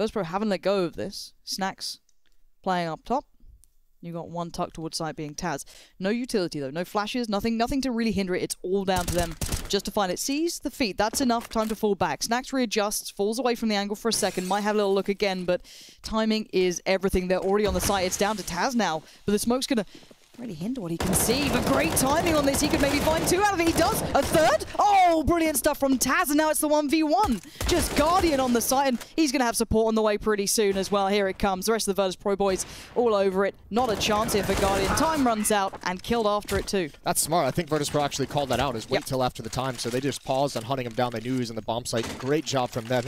Virtus.pro haven't let go of this. Snax playing up top. You got one tucked towards side being Taz. No utility though, no flashes, nothing, nothing to really hinder it. It's all down to them just to find it. Sees the feet, that's enough time to fall back. Snax readjusts, falls away from the angle for a second, might have a little look again, but timing is everything. They're already on the site. It's down to Taz now, but the smoke's gonna really hinder what he can see. But great timing on this. He could maybe find two out of it. He does. A third. Oh, brilliant stuff from Taz. And now it's the 1v1. Just Guardian on the site, And he's going to have support on the way pretty soon as well. Here it comes. The rest of the Virtus Pro boys all over it. Not a chance here for Guardian. Time runs out and killed after it too. That's smart. I think Virtus Pro actually called that out. Is wait Yep. till after the time. So they just paused on hunting him down. They knew he was in the bomb site. Great job from them.